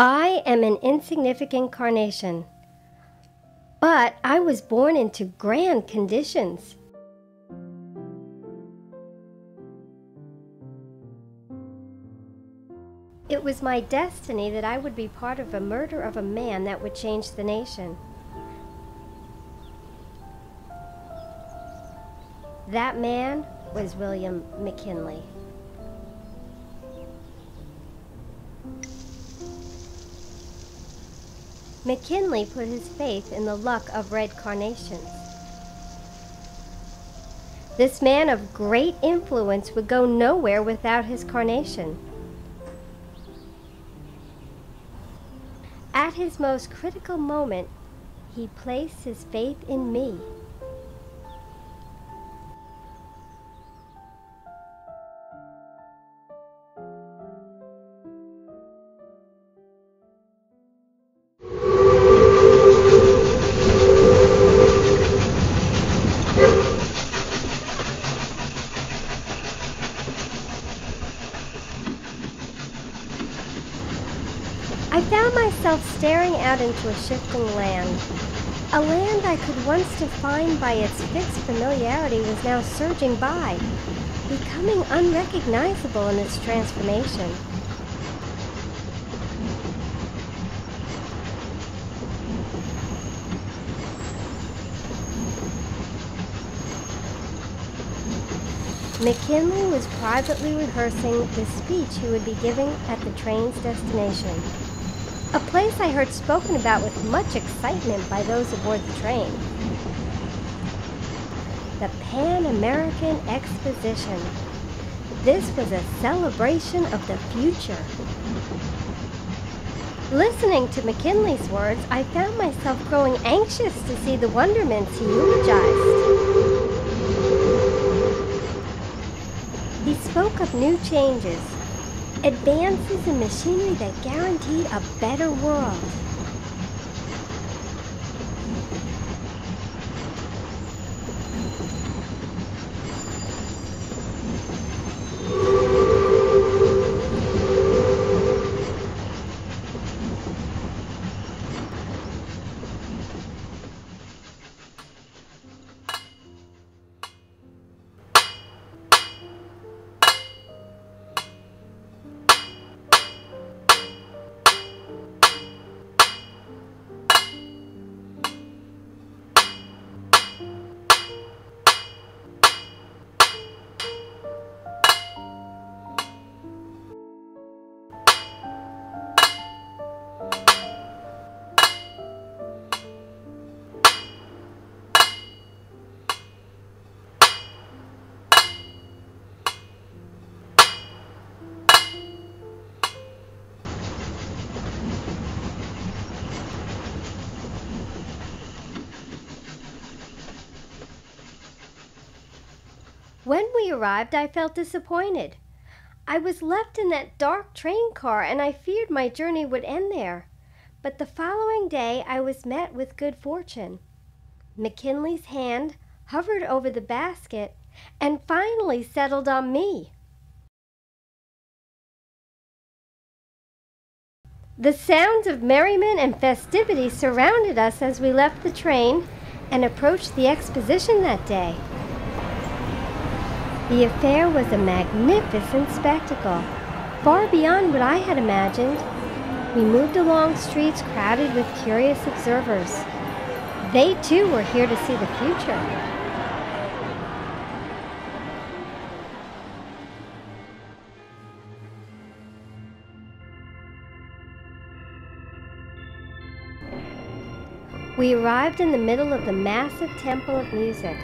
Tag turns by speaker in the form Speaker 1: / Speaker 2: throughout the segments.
Speaker 1: I am an insignificant carnation, but I was born into grand conditions. It was my destiny that I would be part of a murder of a man that would change the nation. That man was William McKinley. McKinley put his faith in the luck of red carnations. This man of great influence would go nowhere without his carnation. At his most critical moment, he placed his faith in me. I found myself staring out into a shifting land. A land I could once define by its fixed familiarity was now surging by, becoming unrecognizable in its transformation. McKinley was privately rehearsing the speech he would be giving at the train's destination. A place I heard spoken about with much excitement by those aboard the train. The Pan American Exposition. This was a celebration of the future. Listening to McKinley's words, I found myself growing anxious to see the wonderments he eulogized. He spoke of new changes, advances in machinery that guaranteed a better world. When we arrived, I felt disappointed. I was left in that dark train car and I feared my journey would end there. But the following day, I was met with good fortune. McKinley's hand hovered over the basket and finally settled on me. The sounds of merriment and festivity surrounded us as we left the train and approached the exposition that day. The affair was a magnificent spectacle, far beyond what I had imagined. We moved along streets crowded with curious observers. They too were here to see the future. We arrived in the middle of the massive Temple of Music,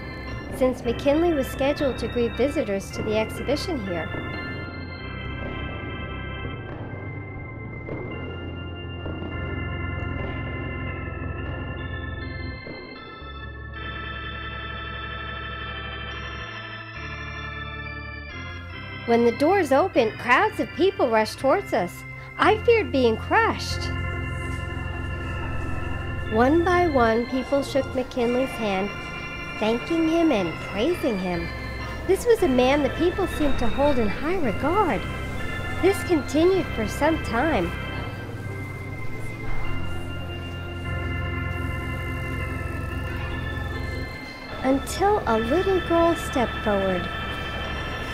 Speaker 1: since McKinley was scheduled to greet visitors to the exhibition here. When the doors opened, crowds of people rushed towards us. I feared being crushed. One by one, people shook McKinley's hand, thanking him and praising him. This was a man the people seemed to hold in high regard. This continued for some time. Until a little girl stepped forward.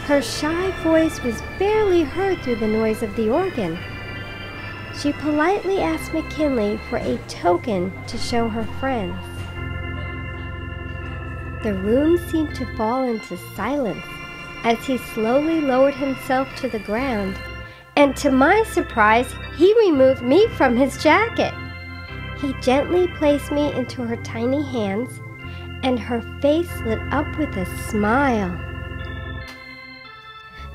Speaker 1: Her shy voice was barely heard through the noise of the organ. She politely asked McKinley for a token to show her friends. The room seemed to fall into silence as he slowly lowered himself to the ground, and to my surprise, he removed me from his jacket. He gently placed me into her tiny hands, and her face lit up with a smile.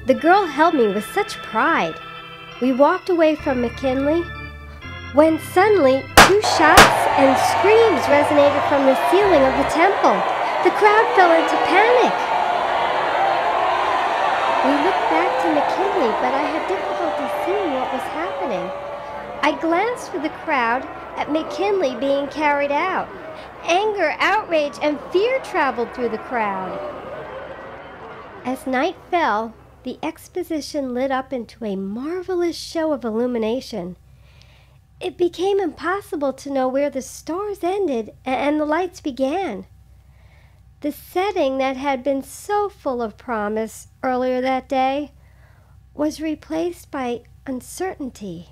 Speaker 1: The girl held me with such pride. We walked away from McKinley when suddenly two shots and screams resonated from the ceiling of the temple. The crowd fell into panic. We looked back to McKinley, but I had difficulty seeing what was happening. I glanced through the crowd at McKinley being carried out. Anger, outrage, and fear traveled through the crowd. As night fell, the exposition lit up into a marvelous show of illumination. It became impossible to know where the stars ended and the lights began. The setting that had been so full of promise earlier that day was replaced by uncertainty.